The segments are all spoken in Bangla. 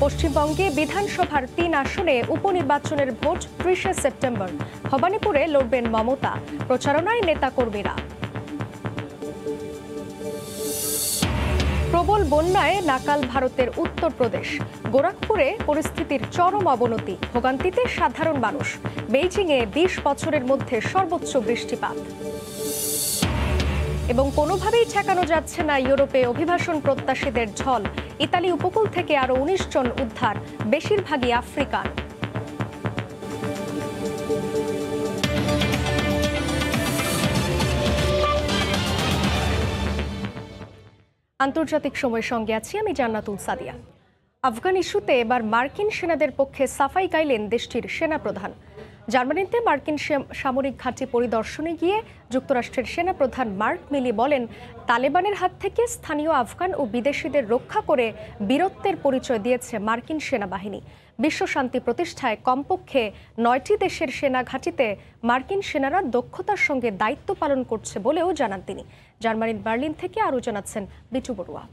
পশ্চিমবঙ্গে বিধানসভার তিন আসনে উপনির্বাচনের ভোট ত্রিশে সেপ্টেম্বর। ভবানীপুরে লড়বেন মমতা। প্রচারণায় নেতা নেতাকর্মীরা। প্রবল বন্যায় নাকাল ভারতের উত্তরপ্রদেশ। গোরখপুরে পরিস্থিতির চরম অবনতি। ভোগান্তিতে সাধারণ মানুষ। বেইজিংয়ে বিশ বছরের মধ্যে সর্বোচ্চ বৃষ্টিপাত। এবং কোনোভাবেই ঠেকানো যাচ্ছে না ইউরোপে অভিবাসন প্রত্যাশীদের ঝল। ইতালি উপকূল থেকে আরও উনিশ জন উদ্ধার, বেশিরভাগই আফ্রিকান। আন্তর্জাতিক সময়ের সঙ্গে আছি আমি জান্নাতুল সাদিয়া। আফগান ইস্যুতে এবার মার্কিন সেনাদের পক্ষে সাফাই গাইলেন দেশটির সেনাপ্রধান। জার্মানিতে মার্কিন সামরিক ঘাঁটি পরিদর্শনে গিয়ে যুক্তরাষ্ট্রের সেনাপ্রধান মার্ক মিলি বলেন, তালেবানের হাত থেকে স্থানীয় আফগান ও বিদেশিদের রক্ষা করে বীরত্বের পরিচয় দিয়েছে মার্কিন সেনাবাহিনী। বিশ্ব শান্তি প্রতিষ্ঠায় কমপক্ষে নয়টি দেশের সেনা ঘাঁটিতে মার্কিন সেনারা দক্ষতার সঙ্গে দায়িত্ব পালন করছে বলেও জানান তিনি। জার্মানির বার্লিন থেকে আরও জানাচ্ছেন বিটু বড়ুয়া।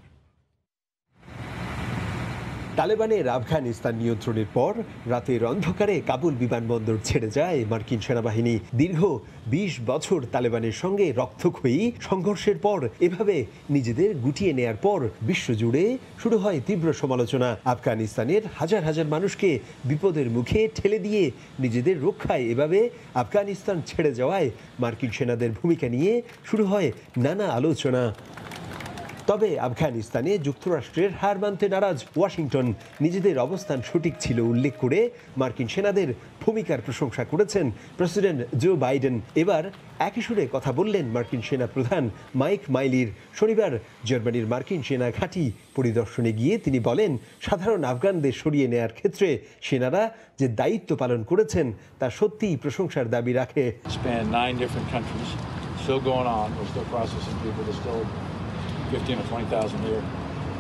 তালেবানের আফগানিস্তান নিয়ন্ত্রণের পর রাতের অন্ধকারে কাবুল বিমানবন্দর ছেড়ে যায় মার্কিন সেনাবাহিনী। দীর্ঘ ২০ বছর তালেবানের সঙ্গে রক্তক্ষয়ী সংঘর্ষের পর এভাবে নিজেদের গুটিয়ে নেয়ার পর বিশ্বজুড়ে শুরু হয় তীব্র সমালোচনা। আফগানিস্তানের হাজার হাজার মানুষকে বিপদের মুখে ঠেলে দিয়ে নিজেদের রক্ষায় এভাবে আফগানিস্তান ছেড়ে যাওয়ায় মার্কিন সেনাদের ভূমিকা নিয়ে শুরু হয় নানা আলোচনা। তবে আফগানিস্তানে যুক্তরাষ্ট্রের হার মানতে নারাজ ওয়াশিংটন নিজেদের অবস্থান সঠিক ছিল উল্লেখ করে মার্কিন সেনাদের ভূমিকার প্রশংসা করেছেন প্রেসিডেন্ট জো বাইডেন এবার একই সুরে কথা বললেন মার্কিন সেনা প্রধান মাইক মাইলির শনিবার জার্মানির মার্কিন সেনা ঘাঁটি পরিদর্শনে গিয়ে তিনি বলেন, সাধারণ আফগানদের সরিয়ে নেয়ার ক্ষেত্রে সেনারা যে দায়িত্ব পালন করেছেন তা সত্যিই প্রশংসার দাবি রাখে. Still going on. We're still processing people. Still 15 or 20,000 here.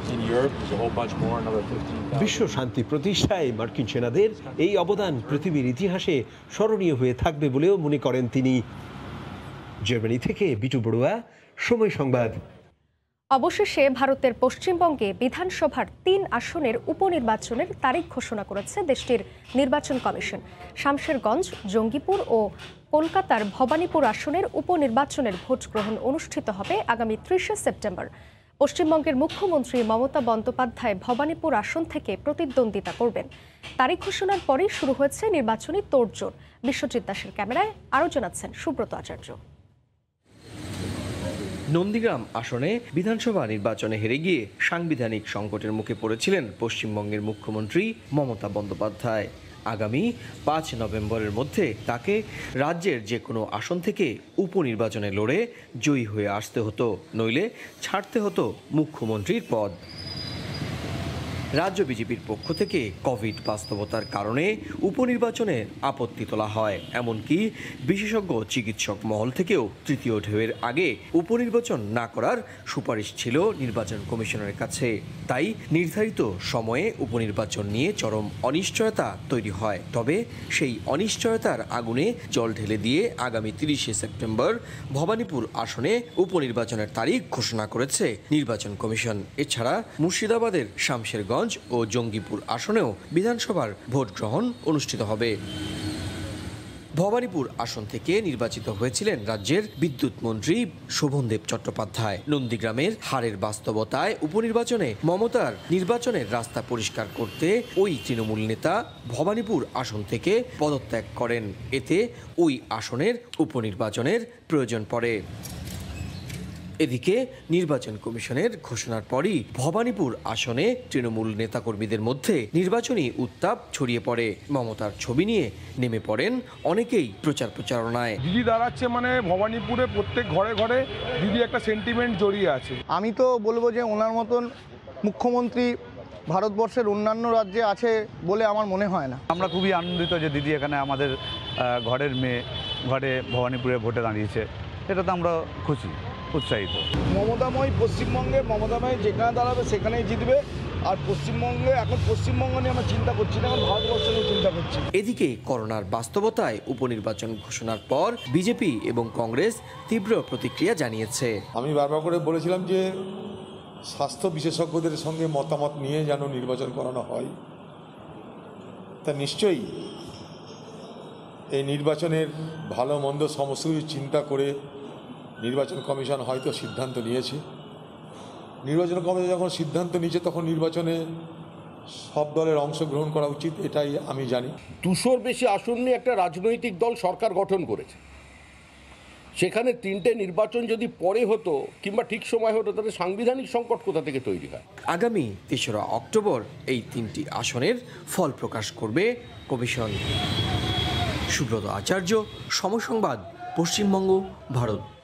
In Europe, there's a whole bunch more, another 15,000. বিশ্ব শান্তি প্রতিষ্ঠায় মার্কিন সেনাদের এই অবদান পৃথিবীর ইতিহাসে স্মরণীয় হয়ে থাকবে বলেও মনে করেন তিনি জার্মানি থেকে বিটু বড়ুয়া সময় সংবাদ অবশেষে ভারতের পশ্চিমবঙ্গে বিধানসভার তিন আসনের উপনির্বাচনের তারিখ ঘোষণা করেছে দেশটির নির্বাচন কমিশন। শামশেরগঞ্জ, জঙ্গিপুর ও কলকাতার ভবানীপুর আসনের উপনির্বাচনের ভোট গ্রহণ অনুষ্ঠিত হবে আগামী ত্রিশে সেপ্টেম্বর। পশ্চিমবঙ্গের মুখ্যমন্ত্রী মমতা বন্দ্যোপাধ্যায় ভবানীপুর আসন থেকে প্রতিদ্বন্দ্বিতা করবেন। তারিখ ঘোষণার পরেই শুরু হয়েছে নির্বাচনী তোড়জোড়। বিশ্বজিৎ দাসের ক্যামেরায় আরও জানাচ্ছেন সুব্রত আচার্য। নন্দীগ্রাম আসনে বিধানসভা নির্বাচনে হেরে গিয়ে সাংবিধানিক সংকটের মুখে পড়েছিলেন পশ্চিমবঙ্গের মুখ্যমন্ত্রী মমতা বন্দ্যোপাধ্যায়। আগামী পাঁচ নভেম্বরের মধ্যে তাকে রাজ্যের যে কোনো আসন থেকে উপনির্বাচনে লড়ে জয়ী হয়ে আসতে হতো, নইলে ছাড়তে হতো মুখ্যমন্ত্রীর পদ। রাজ্য বিজেপির পক্ষ থেকে কোভিড বাস্তবতার কারণে উপনির্বাচনে আপত্তি তোলা হয়। এমনকি বিশেষজ্ঞ চিকিৎসক মহল থেকেও তৃতীয় ঢেউয়ের আগে উপনির্বাচন না করার সুপারিশ ছিল নির্বাচন কমিশনের কাছে। তাই নির্ধারিত সময়ে উপনির্বাচন নিয়ে চরম অনিশ্চয়তা তৈরি হয়। তবে সেই অনিশ্চয়তার আগুনে জল ঢেলে দিয়ে আগামী তিরিশে সেপ্টেম্বর ভবানীপুর আসনে উপনির্বাচনের তারিখ ঘোষণা করেছে নির্বাচন কমিশন। এছাড়া মুর্শিদাবাদের শামশেরগঞ্জ ও জঙ্গিপুর আসনেও বিধানসভার ভোট গ্রহণ অনুষ্ঠিত হবে। ভবানীপুর আসন থেকে নির্বাচিত হয়েছিলেন রাজ্যের বিদ্যুৎ মন্ত্রী শোভনদেব চট্টোপাধ্যায়। নন্দীগ্রামের হারের বাস্তবতায় উপনির্বাচনে মমতার নির্বাচনের রাস্তা পরিষ্কার করতে ওই তৃণমূল নেতা ভবানীপুর আসন থেকে পদত্যাগ করেন। এতে ওই আসনের উপনির্বাচনের প্রয়োজন পড়ে। এদিকে নির্বাচন কমিশনের ঘোষণার পরই ভবানীপুর আসনে তৃণমূল নেতাকর্মীদের মধ্যে নির্বাচনী উত্তাপ ছড়িয়ে পড়ে। মমতার ছবি নিয়ে নেমে পড়েন অনেকেই প্রচার প্রচারণায়। দিদি দাঁড়াচ্ছে মানে ভবানীপুরে প্রত্যেক ঘরে ঘরে দিদি একটা সেন্টিমেন্ট জড়িয়ে আছে। আমি তো বলব যে ওনার মতন মুখ্যমন্ত্রী ভারতবর্ষের অন্যান্য রাজ্যে আছে বলে আমার মনে হয় না। আমরা খুবই আনন্দিত যে দিদি এখানে আমাদের ঘরের মেয়ে ঘরে ভবানীপুরে ভোটে দাঁড়িয়েছে। এটা তো আমরা খুশি। উৎসাহিত। মমতাময় পশ্চিমবঙ্গে মমতাময় যেখানে দাঁড়াবে সেখানেই জিতবে। আর পশ্চিমবঙ্গে এখন পশ্চিমবঙ্গ নিয়ে আমরা চিন্তা করছি না এখন ভারতবর্ষ নিয়ে চিন্তা করছি। এদিকে করোনার বাস্তবতায় উপনির্বাচন ঘোষণার পর বিজেপি এবং কংগ্রেস তীব্র প্রতিক্রিয়া জানিয়েছে। আমি বারবার করে বলেছিলাম যে স্বাস্থ্য বিশেষজ্ঞদের সঙ্গে মতামত নিয়ে যেন নির্বাচন করানো হয় তা নিশ্চয়ই এই নির্বাচনের ভালো মন্দ সমস্ত কিছু চিন্তা করে নির্বাচন কমিশন হয়তো সিদ্ধান্ত নিয়েছে। নির্বাচন কমিশন যখন সিদ্ধান্ত নিয়েছে তখন নির্বাচনে সব দলের অংশগ্রহণ করা উচিত এটাই আমি জানি। দুশোর বেশি আসন নিয়ে একটা রাজনৈতিক দল সরকার গঠন করেছে। সেখানে তিনটে নির্বাচন যদি পরে হতো কিংবা ঠিক সময় হতো তাহলে সাংবিধানিক সংকট কোথা থেকে তৈরি হয়? আগামী তেসরা অক্টোবর এই তিনটি আসনের ফল প্রকাশ করবে কমিশন। সুব্রত আচার্য সমসংবাদ পশ্চিমবঙ্গ ভারত।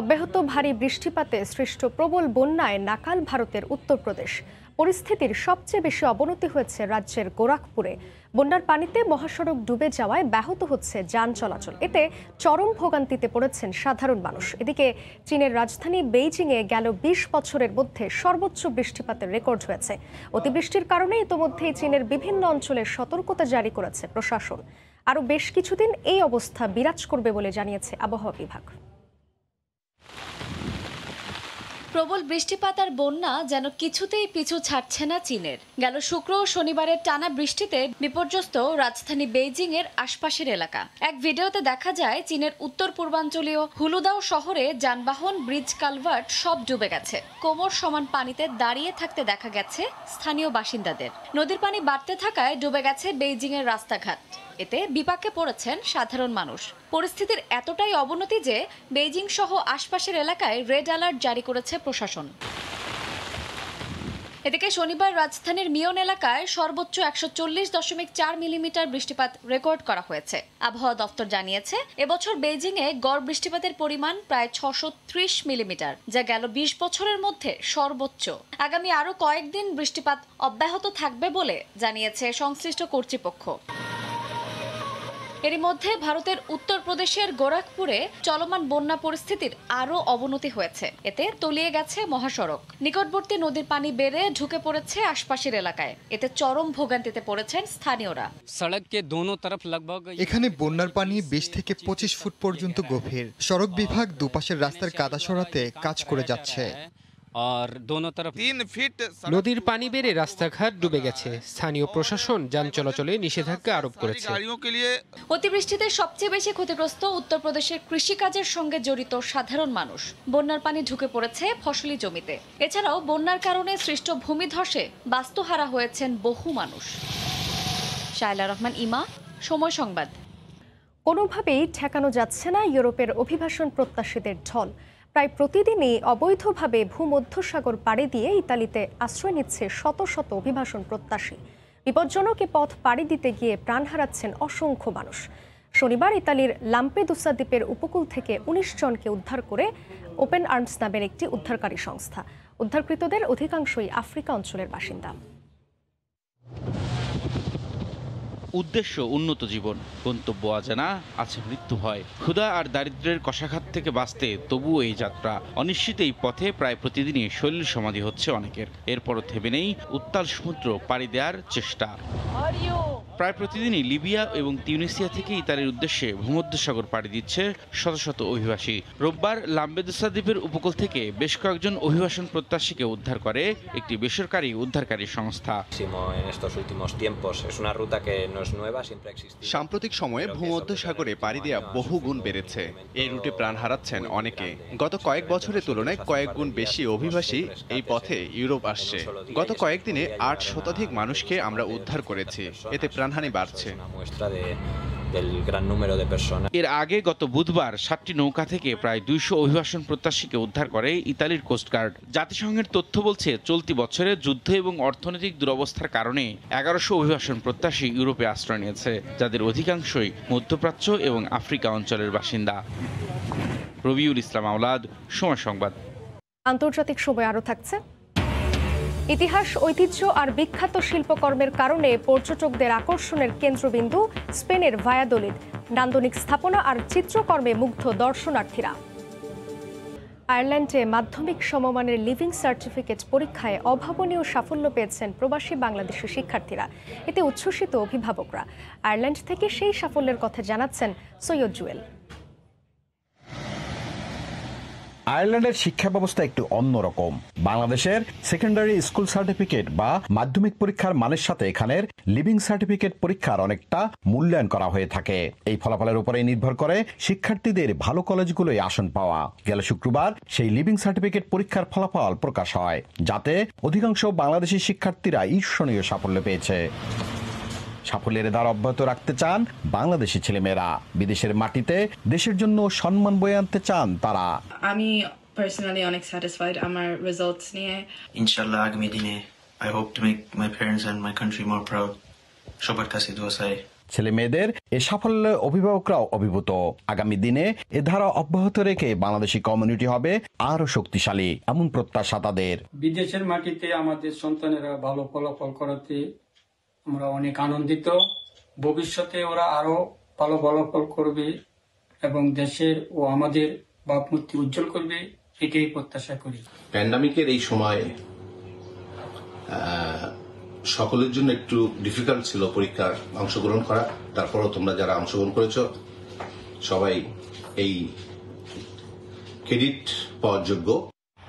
অব্যাহত ভারী বৃষ্টিপাতে সৃষ্ট প্রবল বন্যায় নাকাল ভারতের উত্তরপ্রদেশ। পরিস্থিতির সবচেয়ে বেশি অবনতি হয়েছে রাজ্যের গোরাখপুরে। বন্যার পানিতে মহাসড়ক ডুবে যাওয়ায় ব্যাহত হচ্ছে যান চলাচল। এতে চরম ভোগান্তিতে পড়েছেন সাধারণ মানুষ। এদিকে চীনের রাজধানী বেইজিংয়ে গেল বিশ বছরের মধ্যে সর্বোচ্চ বৃষ্টিপাতের রেকর্ড হয়েছে। অতিবৃষ্টির কারণে ইতোমধ্যেই চীনের বিভিন্ন অঞ্চলে সতর্কতা জারি করেছে প্রশাসন। আরও বেশ কিছুদিন এই অবস্থা বিরাজ করবে বলে জানিয়েছে আবহাওয়া বিভাগ। প্রবল বৃষ্টিপাত আর বন্যা যেন কিছুতেই পিছু ছাড়ছে না চীনের। গেল শুক্র ও শনিবারের টানা বৃষ্টিতে বিপর্যস্ত রাজধানী বেইজিং এর আশপাশের এলাকা। এক ভিডিওতে দেখা যায়, চীনের উত্তর পূর্বাঞ্চলীয় হুলুদাও শহরে যানবাহন, ব্রিজ কালভার্ট সব ডুবে গেছে। কোমর সমান পানিতে দাঁড়িয়ে থাকতে দেখা গেছে স্থানীয় বাসিন্দাদের। নদীর পানি বাড়তে থাকায় ডুবে গেছে বেইজিং এর রাস্তাঘাট। এতে বিপাকে পড়েছেন সাধারণ মানুষ। পরিস্থিতির এতটাই অবনতি যে বেইজিং সহ আশপাশের এলাকায় রেড অ্যালার্ট জারি করেছে প্রশাসন। এদিকে শনিবার রাজধানীর মিয়ন এলাকায় সর্বোচ্চ একশো চল্লিশ দশমিক চার মিলিমিটার বৃষ্টিপাত রেকর্ড করা হয়েছে। আবহাওয়া দপ্তর জানিয়েছে, এবছর বেইজিংয়ে গড় বৃষ্টিপাতের পরিমাণ প্রায় ছশো ত্রিশ মিলিমিটার, যা গেল বিশ বছরের মধ্যে সর্বোচ্চ। আগামী আরও কয়েকদিন বৃষ্টিপাত অব্যাহত থাকবে বলে জানিয়েছে সংশ্লিষ্ট কর্তৃপক্ষ। এরই মধ্যে ভারতের উত্তরপ্রদেশের গোরাখপুরে চলমান বন্যা পরিস্থিতির আরও অবনতি হয়েছে। এতে তলিয়ে গেছে মহাসড়ক। নিকটবর্তী নদীর পানি বেড়ে ঢুকে পড়েছে আশপাশের এলাকায়। এতে চরম ভোগান্তিতে পড়েছেন স্থানীয়রা। সড়ককে দোনো তরফ লগভগ এখানে বন্যার পানি বিশ থেকে পঁচিশ ফুট পর্যন্ত গভীর। সড়ক বিভাগ দুপাশের রাস্তার কাদা সরাতে কাজ করে যাচ্ছে। আর দোনো তরফ তিন ফিট নদীর পানি বেড়ে রাস্তাঘাট ডুবে গেছে। স্থানীয় প্রশাসন যান চলাচলে নিষেধাজ্ঞা আরোপ করেছে। অতিবৃষ্টিতে সবচেয়ে বেশি ক্ষতিগ্রস্ত উত্তরপ্রদেশের কৃষিকাজের সঙ্গে জড়িত সাধারণ মানুষ। বন্যার পানি ঢুকে পড়েছে ফসলি জমিতে। এছাড়াও বন্যার কারণে সৃষ্ট ভূমিধসে বাস্তুহারা হয়েছেন বহু মানুষ। শায়লা রহমান ইমা সময় সংবাদ। কোনোভাবেই ঠেকানো যাচ্ছে না ইউরোপের অভিবাসন প্রত্যাশীদের ঢল। প্রায় প্রতিদিনই অবৈধভাবে ভূমধ্যসাগর পাড়ি দিয়ে ইতালিতে আশ্রয় নিচ্ছে শত শত অভিবাসন প্রত্যাশী। বিপজ্জনক এ পথ পাড়ি দিতে গিয়ে প্রাণ হারাচ্ছেন অসংখ্য মানুষ। শনিবার ইতালির লাম্পেদুসা দ্বীপের উপকূল থেকে উনিশ জনকে উদ্ধার করে ওপেন আর্মস নামের একটি উদ্ধারকারী সংস্থা। উদ্ধারকৃতদের অধিকাংশই আফ্রিকা অঞ্চলের বাসিন্দা। উদ্দেশ্য উন্নত জীবন। গন্তব্য অজানা, আছে মৃত্যু হয় ক্ষুধা আর দারিদ্রের কষাঘাত থেকে বাঁচতে তবুও এই যাত্রা। অনিশ্চিত এই পথে প্রায় প্রতিদিনই শৈল সমাধি হচ্ছে অনেকের। এরপরও থেমে নেই উত্তাল সমুদ্র, পাড়ি দেওয়ার চেষ্টা। প্রায় প্রতিদিনই লিবিয়া এবং তিউনিসিয়া থেকে ইতালির উদ্দেশ্যে ভূমধ্যসাগর পাড়ি দিচ্ছে শত শত অভিবাসী। রোববার লাম্বেদুসা দ্বীপের উপকূল থেকে বেশ কয়েকজন অভিবাসন প্রত্যাশীকে উদ্ধার করে একটি বেসরকারি উদ্ধারকারী সংস্থা। সাম্প্রতিক সময়ে ভূমধ্যসাগরে পাড়ি দেওয়া বহু গুণ বেড়েছে। এই রুটে প্রাণ হারাচ্ছেন অনেকে। গত কয়েক বছরের তুলনায় কয়েক গুণ বেশি অভিবাসী এই পথে ইউরোপ আসছে। গত কয়েকদিনে আট শতাধিক মানুষকে আমরা উদ্ধার করেছি। এতে প্রাণহানি বাড়ছে। এর আগে গত বুধবার সাতটি নৌকা থেকে প্রায় দুইশো অভিবাসন প্রত্যাশীকে উদ্ধার করে ইতালির কোস্টগার্ড জাতিসংঘের তথ্য বলছে চলতি বছরে যুদ্ধ এবং অর্থনৈতিক দুরবস্থার কারণে এগারোশো অভিবাসন প্রত্যাশী ইউরোপে আশ্রয় নিয়েছে যাদের অধিকাংশই মধ্যপ্রাচ্য এবং আফ্রিকা অঞ্চলের বাসিন্দা। রবিউল ইসলাম আওলাদ সময় সংবাদ। আন্তর্জাতিক সময় আরও থাকছে। ইতিহাস, ঐতিহ্য আর বিখ্যাত শিল্পকর্মের কারণে পর্যটকদের আকর্ষণের কেন্দ্রবিন্দু স্পেনের ভায়াদোলিদ নান্দনিক স্থাপনা আর চিত্রকর্মে মুগ্ধ দর্শনার্থীরা। আয়ারল্যান্ডে মাধ্যমিক সমমানের লিভিং সার্টিফিকেট পরীক্ষায় অভাবনীয় সাফল্য পেয়েছেন প্রবাসী বাংলাদেশি শিক্ষার্থীরা। এতে উচ্ছ্বসিত অভিভাবকরা। আয়ারল্যান্ড থেকে সেই সাফল্যের কথা জানাচ্ছেন সৈয়দ জুয়েল। আয়ারল্যান্ডের শিক্ষা ব্যবস্থা একটু অন্যরকম বাংলাদেশের সেকেন্ডারি স্কুল সার্টিফিকেট বা মাধ্যমিক পরীক্ষার মানের সাথে এখানের লিভিং সার্টিফিকেট পরীক্ষার অনেকটা মূল্যায়ন করা হয়ে থাকে। এই ফলাফলের উপরে নির্ভর করে শিক্ষার্থীদের ভালো কলেজগুলোয় আসন পাওয়া। গেল শুক্রবার সেই লিভিং সার্টিফিকেট পরীক্ষার ফলাফল প্রকাশ হয়, যাতে অধিকাংশ বাংলাদেশি শিক্ষার্থীরা ঈর্ষণীয় সাফল্য পেয়েছে। সাফল্যের ধারা অব্যাহত রাখতে চান বাংলাদেশি ছেলেমেয়েরা। বিদেশের মাটিতে দেশের জন্য সম্মান বয়ে আনতে চান তারা। আমি পার্সোনালি অনেক স্যাটিসফাইড আমার রেজাল্টস নিয়ে। ইনশাল্লাহ আগামী দিনে I hope to make my parents and my country more proud সবার কাছে দোয়া চাই। ছেলে মেয়েদের এ সাফল্যে অভিভাবকরাও অভিভূত। আগামী দিনে এ ধারা অব্যাহত রেখে বাংলাদেশি কমিউনিটি হবে আরও শক্তিশালী এমন প্রত্যাশা তাদের। বিদেশের মাটিতে আমাদের সন্তানেরা ভালো ফলাফল করাতে আমরা অনেক আনন্দিত। ভবিষ্যতে ওরা আরও ভালো ফলাফল করবে এবং দেশের ও আমাদের ভাবমূর্তি উজ্জ্বল করবে এটাই প্রত্যাশা করি। প্যান্ডামিকের এই সময়ে সকলের জন্য একটু ডিফিকাল্ট ছিল পরীক্ষার অংশগ্রহণ করা। তারপরও তোমরা যারা অংশগ্রহণ করেছ, সবাই এই ক্রেডিট পাওয়ার যোগ্য।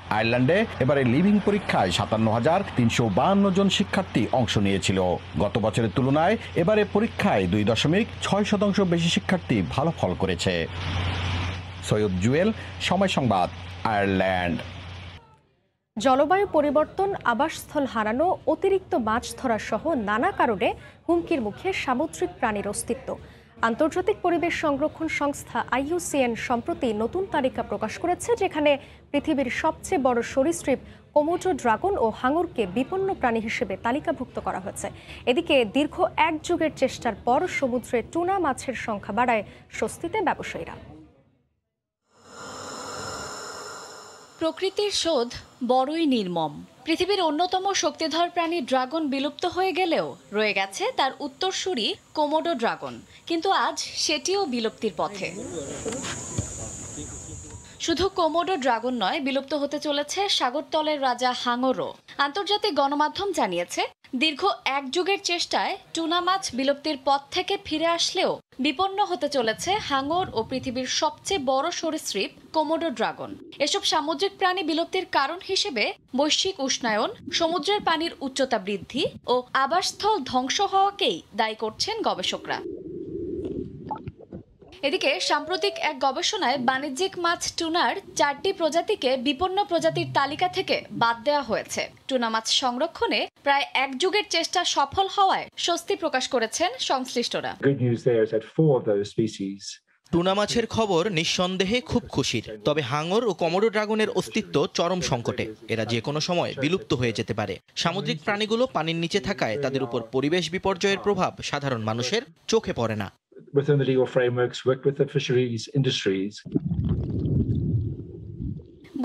আয়ারল্যান্ডে এবারে লিভিং পরীক্ষায় সাতান্ন হাজার তিনশো বাহান্ন জন শিক্ষার্থী অংশ নিয়েছিল। গত বছরের তুলনায় এবারে পরীক্ষায় দুই দশমিক ছয় শতাংশ বেশি শিক্ষার্থী ভালো ফল করেছে। সৈয়দ জুয়েল, সময় সংবাদ, আয়ারল্যান্ড। জলবায়ু পরিবর্তন, আবাসস্থল হারানো, অতিরিক্ত মাছ ধরা সহ নানা কারণে হুমকির মুখে সামুদ্রিক প্রাণীর অস্তিত্ব। আন্তর্জাতিক পরিবেশ সংরক্ষণ সংস্থা আইইউসিএন সম্প্রতি নতুন তালিকা প্রকাশ করেছে, যেখানে পৃথিবীর সবচেয়ে বড় সরীসৃপ কোমোটো ড্রাগন ও হাঙরকে বিপন্ন প্রাণী হিসেবে তালিকাভুক্ত করা হয়েছে। এদিকে দীর্ঘ এক যুগের চেষ্টার পর সমুদ্রে টুনা মাছের সংখ্যা বাড়ায় স্বস্তিতে ব্যবসায়ীরা। প্রকৃতির শোধ বড়ই নির্মম। পৃথিবীর অন্যতম শক্তিধর প্রাণী ড্রাগন বিলুপ্ত হয়ে গেলেও রয়ে গেছে তার উত্তরসূরি কোমোডো ড্রাগন। কিন্তু আজ সেটিও বিলুপ্তির পথে। শুধু কোমোডো ড্রাগন নয়, বিলুপ্ত হতে চলেছে সাগরতলের রাজা হাঙরও আন্তর্জাতিক গণমাধ্যম জানিয়েছে, দীর্ঘ এক যুগের চেষ্টায় টুনা মাছ বিলুপ্তির পথ থেকে ফিরে আসলেও বিপন্ন হতে চলেছে হাঙর ও পৃথিবীর সবচেয়ে বড় সরীসৃপ কোমোডো ড্রাগন। এসব সামুদ্রিক প্রাণী বিলুপ্তির কারণ হিসেবে বৈশ্বিক উষ্ণায়ন, সমুদ্রের পানির উচ্চতা বৃদ্ধি ও আবাসস্থল ধ্বংস হওয়াকেই দায়ী করছেন গবেষকরা। এদিকে সাম্প্রতিক এক গবেষণায় বাণিজ্যিক মাছ টুনার চারটি প্রজাতিকে বিপন্ন প্রজাতির তালিকা থেকে বাদ দেওয়া হয়েছে। টুনা মাছ সংরক্ষণে প্রায় এক যুগের চেষ্টা সফল হওয়ায় স্বস্তি প্রকাশ করেছেন সংশ্লিষ্টরা। টুনা মাছের খবর নিঃসন্দেহে খুব খুশির তবে হাঙর ও কমোডো ড্রাগনের অস্তিত্ব চরম সংকটে। এরা যে কোনো সময় বিলুপ্ত হয়ে যেতে পারে। সামুদ্রিক প্রাণীগুলো পানির নিচে থাকায় তাদের উপর পরিবেশ বিপর্যয়ের প্রভাব সাধারণ মানুষের চোখে পড়ে না। Within the legal frameworks, work with the fisheries industries.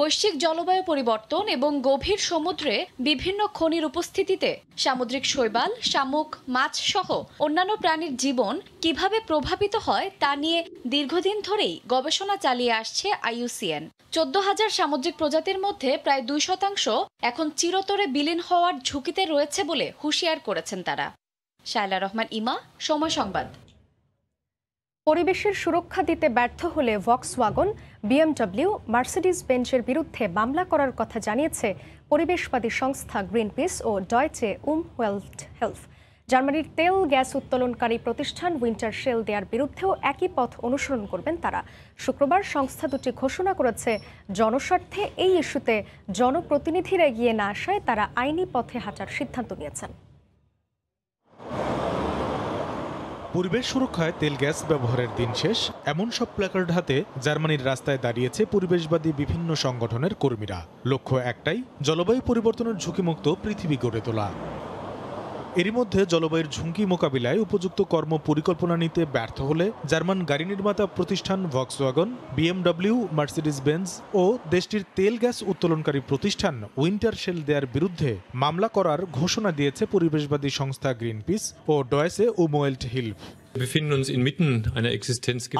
বৈশ্বিক জলবায়ু পরিবর্তন এবং গভীর সমুদ্রে বিভিন্ন খনির উপস্থিতিতে সামুদ্রিক শৈবাল শামুক মাছ সহ অন্যান্য প্রাণীর জীবন কীভাবে প্রভাবিত হয় তা নিয়ে দীর্ঘদিন ধরেই গবেষণা চালিয়ে আসছে আইইউসিএন। চোদ্দ হাজার সামুদ্রিক প্রজাতির মধ্যে প্রায় দুই শতাংশ এখন চিরতরে বিলীন হওয়ার ঝুঁকিতে রয়েছে বলে হুঁশিয়ার করেছেন তারা। শায়লা রহমান ইমা সময় সংবাদ। পরিবেশের সুরক্ষা দিতে ব্যর্থ হলে ভক্স ওয়াগন বিএমডব্লিউ মার্সিডিজ বেঞ্চের বিরুদ্ধে মামলা করার কথা জানিয়েছে পরিবেশবাদী সংস্থা গ্রিনপিস ও ডয়চে উম ওয়েলথ হেলথ জার্মানির তেল, গ্যাস উত্তোলনকারী প্রতিষ্ঠান উইন্টার শেল দেয়ার বিরুদ্ধেও একই পথ অনুসরণ করবেন তারা। শুক্রবার সংস্থা দুটি ঘোষণা করেছে, জনস্বার্থে এই ইস্যুতে জনপ্রতিনিধিরা এগিয়ে না আসায় তারা আইনি পথে হাঁটার সিদ্ধান্ত নিয়েছেন। পরিবেশ সুরক্ষায় তেল গ্যাস ব্যবহারের দিন শেষ, এমন সব প্ল্যাকার্ড হাতে জার্মানির রাস্তায় দাঁড়িয়েছে পরিবেশবাদী বিভিন্ন সংগঠনের কর্মীরা। লক্ষ্য একটাই, জলবায়ু পরিবর্তনের ঝুঁকিমুক্ত পৃথিবী গড়ে তোলা। এরই মধ্যে জলবায়ুর ঝুঁকি মোকাবিলায় উপযুক্ত কর্ম পরিকল্পনা নিতে ব্যর্থ হলে জার্মান গাড়ি নির্মাতা প্রতিষ্ঠান ভক্সওয়াগন বিএমডব্লিউ মার্সিডিস বেঞ্জ ও দেশটির তেল গ্যাস উত্তোলনকারী প্রতিষ্ঠান উইন্টার শেল দেয়ার বিরুদ্ধে মামলা করার ঘোষণা দিয়েছে পরিবেশবাদী সংস্থা গ্রিনপিস ও ডয়েসে উমোয়েল্ট হিলফ।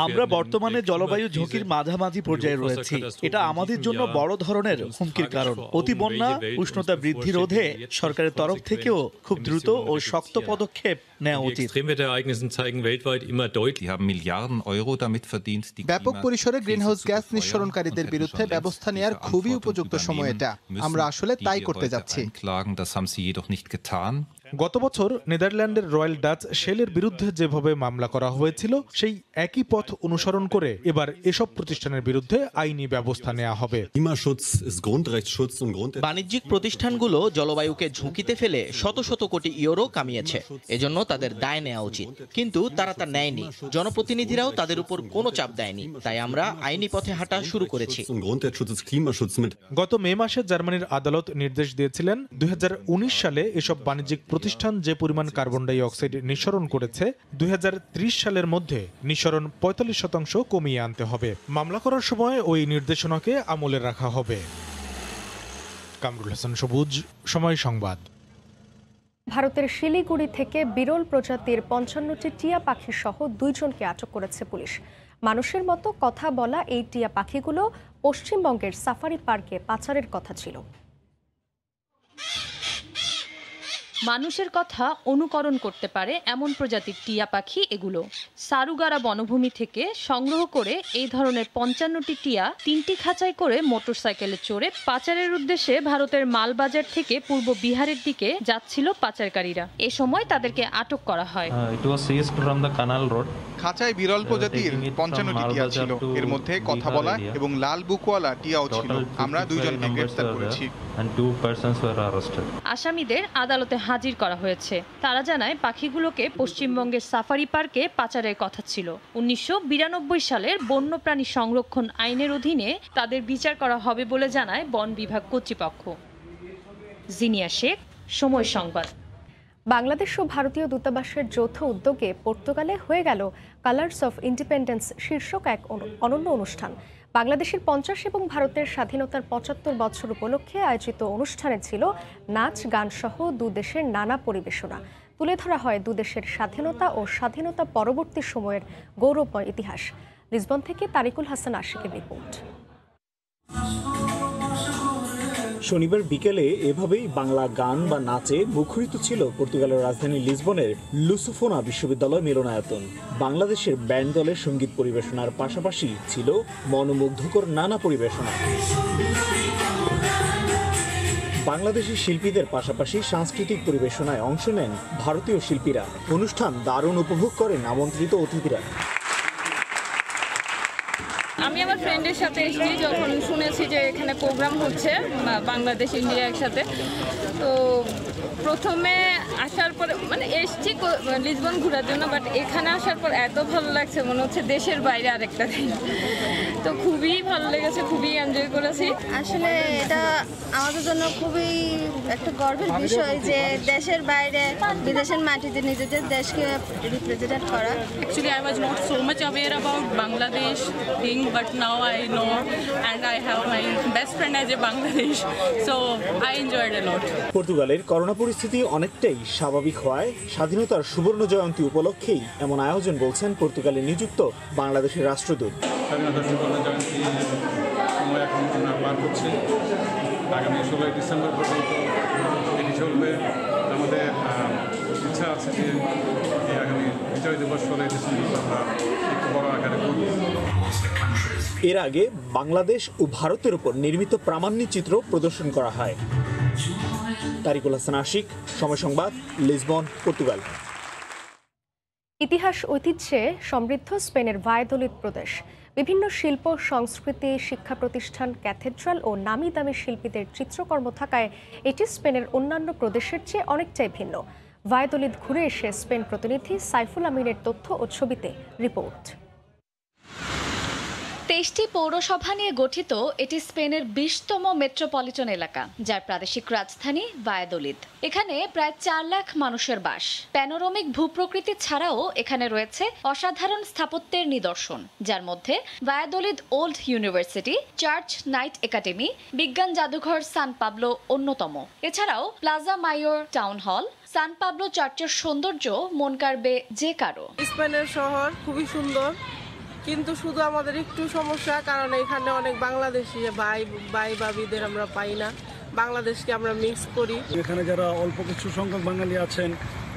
আমরা বর্তমানে জলবায়ু ঝুঁকির মাঝামাঝি পর্যায়ে রয়েছি। এটা আমাদের জন্য বড় ধরনের হুমকির কারণ। অতি বন্যা উষ্ণতা বৃদ্ধি রোধে সরকারের তরফ থেকেও খুব দ্রুত ও শক্ত পদক্ষেপ নেওয়া উচিত। ব্যাপক পরিসরে গ্রিনহাউস গ্যাস নিঃসরণকারীদের বিরুদ্ধে ব্যবস্থা নেওয়ার খুবই উপযুক্ত সময় এটা। আমরা আসলে তাই করতে যাচ্ছি। গত বছর নেদারল্যান্ডের রয়্যাল ডাচ শেলের বিরুদ্ধে যেভাবে মামলা করা হয়েছিল সেই একই পথ অনুসরণ করে এবার এসব প্রতিষ্ঠানের বিরুদ্ধে আইনি ব্যবস্থা নেওয়া হবে। বাণিজ্যিক প্রতিষ্ঠানগুলো জলবায়ুকে ঝুঁকিতে ফেলে শত শত কোটি ইউরো কামিয়েছে। এজন্য তাদের দায় নেওয়া উচিত। কিন্তু তারা তা নেয়নি। জনপ্রতিনিধিরাও তাদের উপর কোনো চাপ দেয়নি। তাই আমরা আইনি পথে হাঁটা শুরু করেছি। গত মে মাসে জার্মানির আদালত নির্দেশ দিয়েছিলেন দুই হাজার উনিশ সালে এসব বাণিজ্যিক প্রতিষ্ঠান যে পরিমাণ কার্বন ডাই অক্সাইড নিঃসরণ করেছে, দুই হাজার ত্রিশ সালের মধ্যে নিঃসরণ পঁয়তাল্লিশ শতাংশ কমিয়ে আনতে হবে। মামলা করার সময় ওই নির্দেশনাকে আমলে রাখা হবে। কামরুল হাসান, সবুজ, সময় সংবাদ। ভারতের শিলিগুড়ি থেকে বিরল প্রজাতির পঞ্চান্নটি টিয়া পাখি সহ দুইজনকে আটক করেছে পুলিশ। মানুষের মতো কথা বলা এই টিয়া পাখিগুলো পশ্চিমবঙ্গের সাফারি পার্কে পাচারের কথা ছিল। মানুষের কথা অনুকরণ করতে পারে এমন প্রজাতির টিয়া পাখি এগুলো। সারুগারা বনভূমি থেকে সংগ্রহ করে এই ধরনের পঞ্চান্নটি টিয়া তিনটি খাঁচায় করে মোটরসাইকেলে চড়ে পাচারের উদ্দেশ্যে ভারতের মালবাজার থেকে পূর্ব বিহারের দিকে যাচ্ছিল পাচারকারীরা। এ সময় তাদেরকে আটক করা হয়। খাঁচায় বিরল প্রজাতির পঞ্চান্নটি টিয়া ছিল। এর মধ্যে কথা বলা এবং লাল বুকওয়ালা টিয়াও ছিল। আমরা দুইজনকে গ্রেফতার করেছি। আসামিদের আদালতে হাজির করা হয়েছে। তারা জানায় পাখিগুলোকে পশ্চিমবঙ্গের সাফারি পার্কে পাচারের কথা ছিল। উনিশশো বিরানব্বই সালের বন্যপ্রাণী সংরক্ষণ আইনের অধীনে তাদের বিচার করা হবে বলে জানায় বন বিভাগ কর্তৃপক্ষ। জিনিয়া শেখ সময় সংবাদ। বাংলাদেশ ও ভারতীয় দূতাবাসের যৌথ উদ্যোগে পর্তুগালে হয়ে গেল কালার্স অফ ইন্ডিপেন্ডেন্স শীর্ষক এক অনু- অনন্য অনুষ্ঠান। বাংলাদেশের পঞ্চাশ এবং ভারতের স্বাধীনতার পঁচাত্তর বছর উপলক্ষে আয়োজিত অনুষ্ঠানে ছিল নাচ, গান সহ দু দেশের নানা পরিবেশনা। তুলে ধরা হয় দুদেশের স্বাধীনতা ও স্বাধীনতা পরবর্তী সময়ের গৌরবময় ইতিহাস। লিসবন থেকে তারিকুল হাসান আশিকের রিপোর্ট। শনিবার বিকেলে এভাবেই বাংলা গান বা নাচে মুখরিত ছিল পর্তুগালের রাজধানী লিসবনের লুসুফোনা বিশ্ববিদ্যালয় মিলনায়তন। বাংলাদেশের ব্যান্ড দলের সংগীত পরিবেশনার পাশাপাশি ছিল মনোমুগ্ধকর নানা পরিবেশনা। বাংলাদেশি শিল্পীদের পাশাপাশি সাংস্কৃতিক পরিবেশনায় অংশ নেন ভারতীয় শিল্পীরা। অনুষ্ঠান দারুণ উপভোগ করেন আমন্ত্রিত অতিথিরা। আমি আমার ফ্রেন্ডের সাথে এসেছি যখন শুনেছি যে এখানে প্রোগ্রাম হচ্ছে বাংলাদেশ, ইন্ডিয়া একসাথে। তো প্রথমে আসার পরে মানে এসছি লিসবন ঘোরার জন্য বাট এখানে আসার পর এত ভালো লাগছে, মনে হচ্ছে দেশের বাইরে আরেকটা দেশ তো খুবই ভালো লেগেছে খুবই এনজয় করেছি। আসলে এটা আমাদের জন্য খুবই একটা গর্বের বিষয় যে দেশের বাইরে বিদেশের মাটিতে নিজেদের দেশকে রিপ্রেজেন্ট করা। Actually, I was not so much aware about Bangladesh thing, but now I know, and I have my best friend as a Bangladesh, so I enjoyed a lot. পর্তুগালের করোনা পরিস্থিতি অনেকটাই স্বাভাবিক হওয়ায় স্বাধীনতার সুবর্ণ জয়ন্তী উপলক্ষেই এমন আয়োজন বলছেন পর্তুগালে নিযুক্ত বাংলাদেশের রাষ্ট্রদূত। স্বাধীনতা সময় এখন আমরা পার করছি আগামী ষোলোই ডিসেম্বর পর্যন্ত এটি চলবে। আমাদের ইচ্ছা আছে যে এই আগামী বিজয় দিবস ষোলোই ডিসেম্বর আমরা একটু বড় আকারে করব। এর আগে বাংলাদেশ ও ভারতের উপর নির্মিত প্রামাণ্য চিত্র প্রদর্শন করা হয়। তারিকুল হাসান আশিক সময় সংবাদ লিসবন পর্তুগাল। ইতিহাস ঐতিহ্যে সমৃদ্ধ স্পেনের ভায়াদোলিদ প্রদেশ। বিভিন্ন শিল্প, সংস্কৃতি, শিক্ষা প্রতিষ্ঠান, ক্যাথেড্রাল ও নামি দামি শিল্পীদের চিত্রকর্ম থাকায় এটি স্পেনের অন্যান্য প্রদেশের চেয়ে অনেকটাই ভিন্ন। ভায়াদোলিদ ঘুরে এসে স্পেন প্রতিনিধি সাইফুল আমিনের তথ্য ও ছবিতে রিপোর্ট। তেইশটি পৌরসভা নিয়ে গঠিত এটি স্পেনের বিশতম মেট্রোপলিটন এলাকা, যার প্রাদেশিক রাজধানী ভায়াদোলিদ এখানে প্রায় চার লাখ মানুষের বাস। প্যানোরমিক ভূপ্রকৃতি ছাড়াও এখানে রয়েছে অসাধারণ স্থাপত্যের নিদর্শন, যার মধ্যে Valladolid old university, church night academy, বিজ্ঞান জাদুঘর সান পাবলো অন্যতম। এছাড়াও প্লাজা মাইওর টাউন হল, সান পাবলো চার্চের সৌন্দর্য মন কাড়বে যে কারও। স্পেনের শহর খুবই সুন্দর। কিন্তু শুধু আমাদের একটু সমস্যা, কারণ এখানে অনেক বাংলাদেশি ভাই ভাই ভাবিদের আমরা পাই না। বাংলাদেশকে আমরা মিক্স করি। এখানে যারা অল্প কিছু সংখ্যক বাঙালি আছেন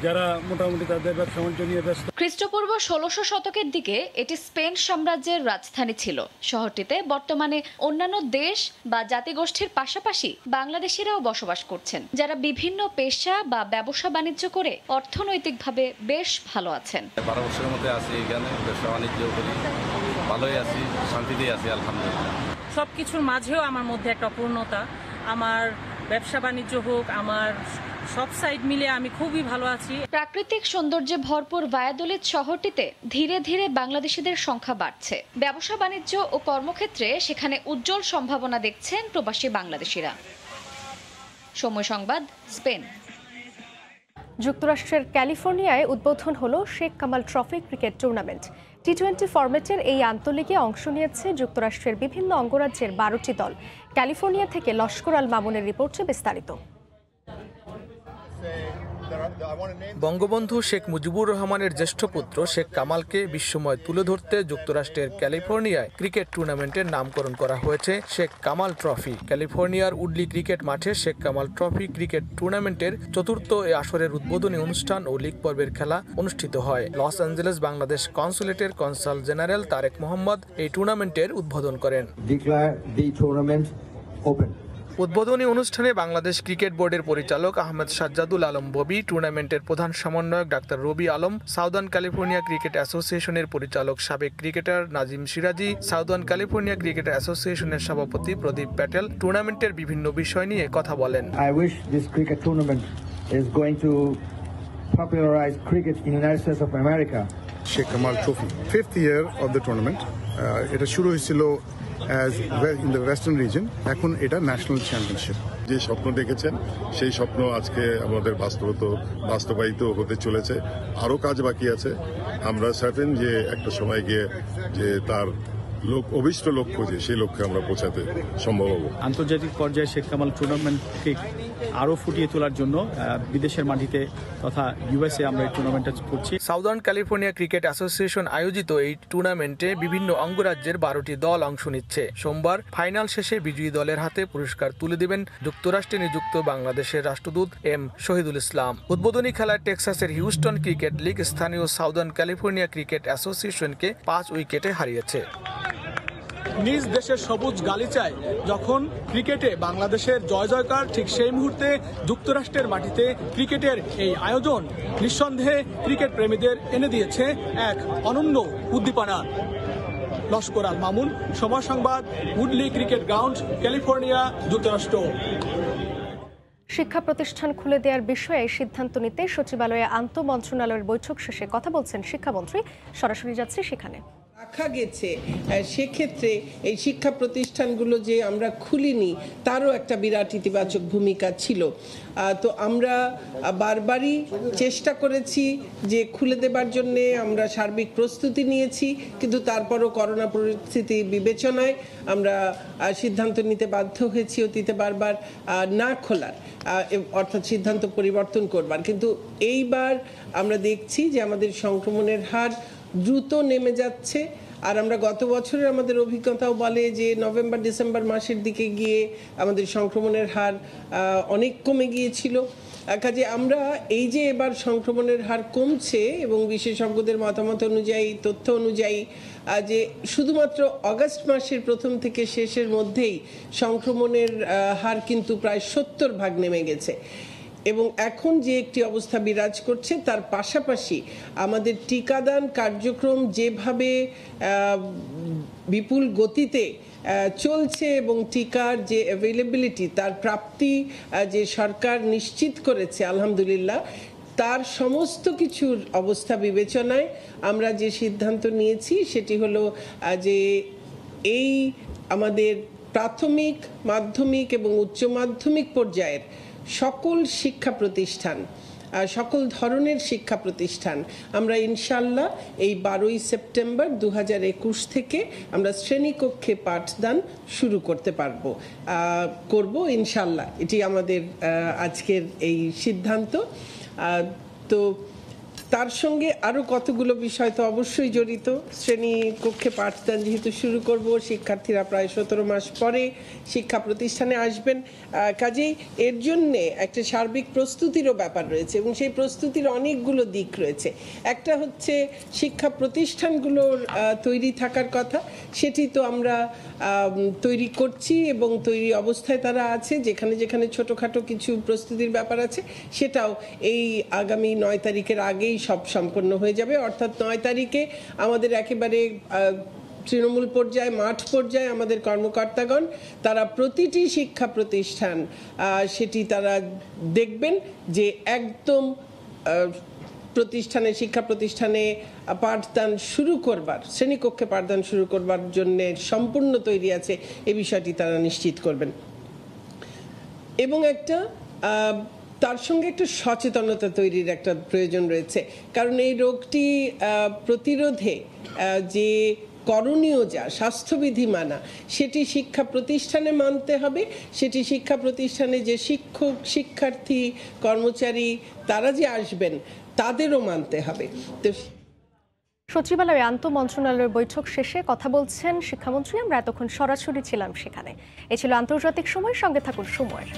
যারা মোটামুটি তাদের ব্যবসা বাণিজ্য নিয়ে ব্যস্ত। খ্রিস্টপূর্ব ষোলোশো শতকের দিকে এটি স্পেন সাম্রাজ্যের রাজধানী ছিল। শহরটিতে বর্তমানে অন্যান্য দেশ বা জাতিগোষ্ঠীর পাশাপাশি বাংলাদেশিরাও বসবাস করছেন যারা বিভিন্ন পেশা বা ব্যবসা বাণিজ্য করে অর্থনৈতিকভাবে বেশ ভালো আছেন। বারো বছরের মধ্যে আছি এখানে ব্যবসা বাণিজ্য করি। ভালোই আছি শান্তিতেই আছি আলহামদুলিল্লাহ। সব কিছুর মাঝেও আমার মধ্যে একটা অপূর্ণতা। আমার ব্যবসা বাণিজ্য হোক আমার সব সাইড মিলে আমি খুবই ভালো আছি। প্রাকৃতিক সৌন্দর্যে ভরপুর ভায়াদলিত শহরটিতে ধীরে ধীরে বাংলাদেশিদের সংখ্যা বাড়ছে। ব্যবসা বাণিজ্য ও কর্মক্ষেত্রে সেখানে উজ্জ্বল সম্ভাবনা দেখছেন প্রবাসী বাংলাদেশিরা। সময় সংবাদ স্পেন। যুক্তরাষ্ট্রের ক্যালিফোর্নিয়ায় উদ্বোধন হলো Sheikh Kamal trophy cricket tournament. T twenty ফরম্যাটের এই আন্তর্লিগে অংশ নিয়েছে যুক্তরাষ্ট্রের বিভিন্ন অঙ্গরাজ্যের বারোটি দল। ক্যালিফোর্নিয়া থেকে লস্কর আল মামুনের রিপোর্টে বিস্তারিত। বঙ্গবন্ধু শেখ মুজিবুর রহমানের জ্যেষ্ঠ পুত্র শেখ কামালকে বিশ্বময় তুলে ধরতে যুক্তরাষ্ট্রের ক্যালিফোর্নিয়ায় ক্রিকেট টুর্নামেন্টের নামকরণ করা হয়েছে শেখ কামাল ট্রফি। ক্যালিফোর্নিয়ার উডলি ক্রিকেট মাঠে শেখ কামাল ট্রফি ক্রিকেট টুর্নামেন্টের চতুর্থ এ আসরের উদ্বোধনী অনুষ্ঠান ও লিগ পর্বের খেলা অনুষ্ঠিত হয়। লস অ্যাঞ্জেলেস বাংলাদেশ কনসুলেটের কনসাল জেনারেল তারেক মোহাম্মদ এই টুর্নামেন্টের উদ্বোধন করেন। উদ্বোধনী অনুষ্ঠানে বাংলাদেশ ক্রিকেট বোর্ডের পরিচালক আহমেদ সাজ্জাদুল আলম ববি টুর্নামেন্টের প্রধান সমন্বয়ক doctor Rabi Alam Southern California cricket অ্যাসোসিয়েশনের পরিচালক সাবেক cricketer Nazim Siraji Southern California cricket অ্যাসোসিয়েশনের সভাপতি প্রদীপ প্যাটেল টুর্নামেন্টের বিভিন্ন বিষয় নিয়ে কথা বলেন popularize cricket in the United States of America. Sheikh Kamal trophy fifth year of the tournament এটা শুরু হয়েছিল as in the western region এখন এটা ন্যাশনাল চ্যাম্পিয়নশিপ যে স্বপ্ন দেখেছেন সেই স্বপ্ন আজকে আমাদের বাস্তবত বাস্তবায়িত হতে চলেছে। আরও কাজ বাকি আছে। আমরা সার্টেন যে একটা সময় গিয়ে যে তার লোক অভিষ্ট লক্ষ্য যে সেই লক্ষ্যে আমরা পৌঁছাতে সম্ভব হব। আন্তর্জাতিক পর্যায়ে শেখ কামাল টুর্নামেন্টকে আরও ফুটিয়ে তোলার জন্য বিদেশের মাটিতে তথা ইউএসএ আমরা এই টুর্নামেন্টটা করছি। সাউদার্ন ক্যালিফোর্নিয়া ক্রিকেট অ্যাসোসিয়েশন আয়োজিত এই টুর্নামেন্টে বিভিন্ন অঙ্গরাজ্যের বারোটি দল অংশ নিচ্ছে। সোমবার ফাইনাল শেষে বিজয়ী দলের হাতে পুরস্কার তুলে দেবেন যুক্তরাষ্ট্রে নিযুক্ত বাংলাদেশের রাষ্ট্রদূত এম শহীদুল ইসলাম। উদ্বোধনী খেলায় টেক্সাসের হিউস্টন ক্রিকেট লিগ স্থানীয় সাউদার্ন ক্যালিফোর্নিয়া ক্রিকেট অ্যাসোসিয়েশনকে পাঁচ উইকেটে হারিয়েছে। নিজ দেশের সবুজ গালিচায় যখন ক্রিকেটে বাংলাদেশের জয় জয়কার, ঠিক সেই মুহূর্তে যুক্তরাষ্ট্রের মাটিতে ক্রিকেটের এই আয়োজন নিঃসন্দেহে ক্রিকেট প্রেমীদের এনে দিয়েছে এক অনন্য উদ্দীপনা। লস্কর আল মামুন, সময় সংবাদ, উডলি ক্রিকেট গ্রাউন্ড, ক্যালিফোর্নিয়া, যুক্তরাষ্ট্র। শিক্ষা প্রতিষ্ঠান খুলে দেওয়ার বিষয়ে সিদ্ধান্ত নিতে সচিবালয়ে আন্তঃ মন্ত্রণালয়ের বৈঠক শেষে কথা বলছেন শিক্ষামন্ত্রী। সরাসরি যাচ্ছে সেখানে। রাখা গেছে সেক্ষেত্রে এই শিক্ষা প্রতিষ্ঠানগুলো যে আমরা খুলিনি, তারও একটা বিরাট ইতিবাচক ভূমিকা ছিল। তো আমরা বারবারই চেষ্টা করেছি যে খুলে দেবার জন্য আমরা সার্বিক প্রস্তুতি নিয়েছি, কিন্তু তারপরও করোনা পরিস্থিতি বিবেচনায় আমরা সিদ্ধান্ত নিতে বাধ্য হয়েছি অতীতে বারবার না খোলার অর্থাৎ সিদ্ধান্ত পরিবর্তন করবার। কিন্তু এইবার আমরা দেখছি যে আমাদের সংক্রমণের হার দ্রুত নেমে যাচ্ছে। আর আমরা গত বছরের আমাদের অভিজ্ঞতাও বলে যে নভেম্বর, ডিসেম্বর মাসের দিকে গিয়ে আমাদের সংক্রমণের হার অনেক কমে গিয়েছিল। কাজে আমরা এই যে এবার সংক্রমণের হার কমছে এবং বিশেষজ্ঞদের মতামত অনুযায়ী, তথ্য অনুযায়ী যে শুধুমাত্র অগাস্ট মাসের প্রথম থেকে শেষের মধ্যেই সংক্রমণের হার কিন্তু প্রায় সত্তর ভাগ নেমে গেছে। এবং এখন যে একটি অবস্থা বিরাজ করছে, তার পাশাপাশি আমাদের টিকাদান কার্যক্রম যেভাবে বিপুল গতিতে চলছে এবং টিকার যে অ্যাভেলেবিলিটি তার প্রাপ্তি যে সরকার নিশ্চিত করেছে, আলহামদুলিল্লাহ, তার সমস্ত কিছুর অবস্থা বিবেচনায় আমরা যে সিদ্ধান্ত নিয়েছি, সেটি হলো যে এই আমাদের প্রাথমিক, মাধ্যমিক এবং উচ্চ মাধ্যমিক পর্যায়ের সকল শিক্ষা প্রতিষ্ঠান সকল ধরনের শিক্ষা প্রতিষ্ঠান আমরা ইনশাল্লাহ এই বারোই সেপ্টেম্বর দু হাজার একুশ থেকে আমরা শ্রেণীকক্ষে পাঠদান শুরু করতে পারব। করব ইনশাল্লাহ এটি আমাদের আজকের এই সিদ্ধান্ত। তো তার সঙ্গে আরও কতগুলো বিষয় তো অবশ্যই জড়িত। শ্রেণি কক্ষে পাঠদান যেহেতু শুরু করব, শিক্ষার্থীরা প্রায় সতেরো মাস পরে শিক্ষা প্রতিষ্ঠানে আসবেন। কাজেই এর জন্যে একটা সার্বিক প্রস্তুতিরও ব্যাপার রয়েছে এবং সেই প্রস্তুতির অনেকগুলো দিক রয়েছে। একটা হচ্ছে শিক্ষা প্রতিষ্ঠানগুলোর তৈরি থাকার কথা। সেটি তো আমরা তৈরি করছি এবং তৈরি অবস্থায় তারা আছে। যেখানে যেখানে ছোটোখাটো কিছু প্রস্তুতির ব্যাপার আছে, সেটাও এই আগামী নয় তারিখের আগেই সব সম্পন্ন হয়ে যাবে। অর্থাৎ নয় তারিখে আমাদের একেবারে তৃণমূল পর্যায়ে, মাঠ পর্যায়ে আমাদের কর্মকর্তাগণ, তারা প্রতিটি শিক্ষা প্রতিষ্ঠান সেটি তারা দেখবেন যে একদম প্রতিষ্ঠানে, শিক্ষা প্রতিষ্ঠানে পাঠদান শুরু করবার, শ্রেণীকক্ষে পাঠদান শুরু করবার জন্য সম্পূর্ণ তৈরি আছে, এ বিষয়টি তারা নিশ্চিত করবেন। এবং একটা তার সঙ্গে একটু সচেতনতা তৈরির একটা প্রয়োজন রয়েছে। কারণ এই রোগটি প্রতিরোধে যে করণীয় যা, স্বাস্থ্যবিধি মানা, সেটি শিক্ষা প্রতিষ্ঠানে মানতে হবে। সেটি শিক্ষা প্রতিষ্ঠানে যে শিক্ষক, শিক্ষার্থী, কর্মচারী, তারা যে আসবেন, তাদেরও মানতে হবে। তো সচিবালয়ে আন্ত মন্ত্রণালয়ের বৈঠক শেষে কথা বলছেন শিক্ষামন্ত্রী। আমরা এতক্ষণ সরাসরি ছিলাম সেখানে। এ ছিল আন্তর্জাতিক সময়। সঙ্গে থাকুন সময়ের।